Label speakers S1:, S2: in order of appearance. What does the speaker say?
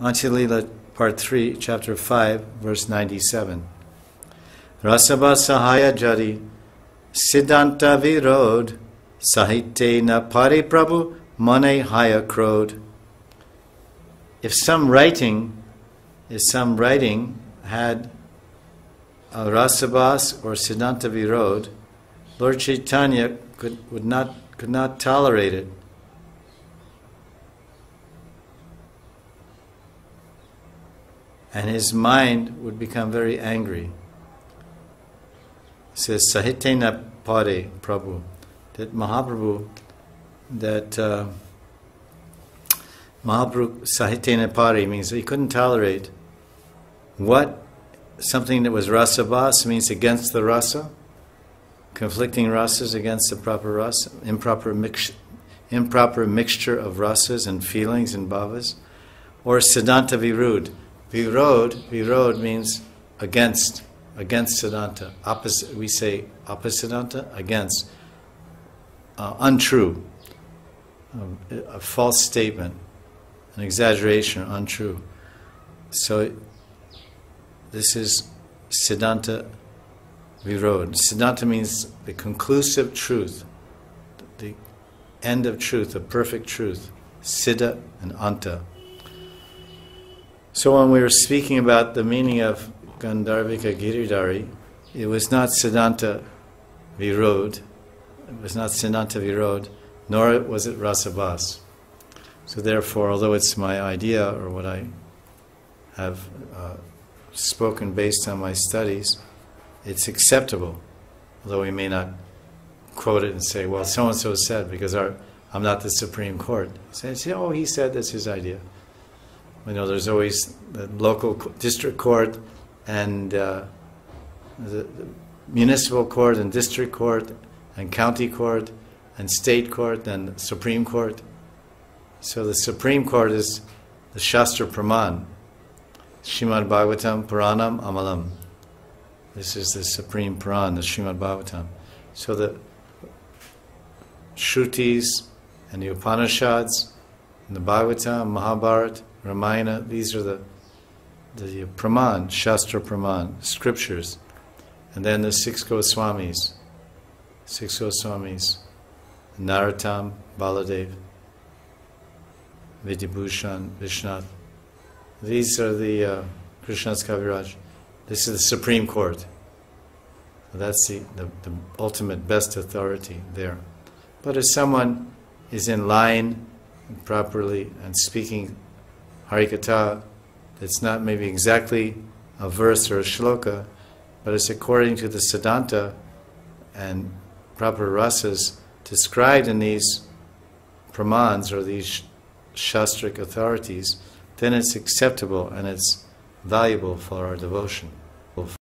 S1: Antya-lila, Part 3, Chapter 5, verse 97. Rasabha Sahaya Jari Siddhanta Virod Sahite na Pari Prabhu Mane Haya Krod. If some writing, if some writing had a rasabas or siddhanta virod, Lord Chaitanya could, would not, could not tolerate it. And his mind would become very angry. It says Sahitena Pare Prabhu, that Mahaprabhu, that uh, Mahaprabhu Sahitena Pari means he couldn't tolerate what something that was rasabas means against the rasa, conflicting rasas against the proper rasa, improper mix, improper mixture of rasas and feelings and bhavas, or siddhanta virud. Virod, virod means against, against siddhanta. Opposite, we say apasiddhanta, against. Uh, untrue, um, a false statement, an exaggeration, untrue. So this is Siddhanta Virod. Siddhanta means the conclusive truth, the end of truth, the perfect truth. Siddha and Anta. So when we were speaking about the meaning of Gandharvika Giridhari, it was not Siddhanta Virod, it was not Siddhanta Virod, nor was it Rasabas. So therefore, although it's my idea or what I have uh, spoken based on my studies, it's acceptable, although we may not quote it and say, well, so and so said, because our, I'm not the Supreme Court. Say, oh, he said that's his idea. You know, there's always the local district court and uh, the, the municipal court and district court and county court and state court and Supreme Court. So the Supreme Court is the Shastra Praman, Shrimad Bhagavatam Puranam Amalam. This is the supreme Puran, the Shrimad Bhagavatam. So the Shrutis and the Upanishads and the Bhagavatam, Mahabharata, Ramayana, these are the the Praman, Shastra Praman, scriptures. And then the six Goswamis, six Goswamis, Narottam, Baladev, Vidyabhushan, Vishwanath. These are the uh, Krishnadas Kaviraj. This is the Supreme Court. That's the, the, the, ultimate best authority there. But if someone is in line properly and speaking Harikatha, it's not maybe exactly a verse or a shloka, but it's according to the Siddhanta and proper rasas described in these pramans or these shastric authorities then it's acceptable and it's valuable for our devotion.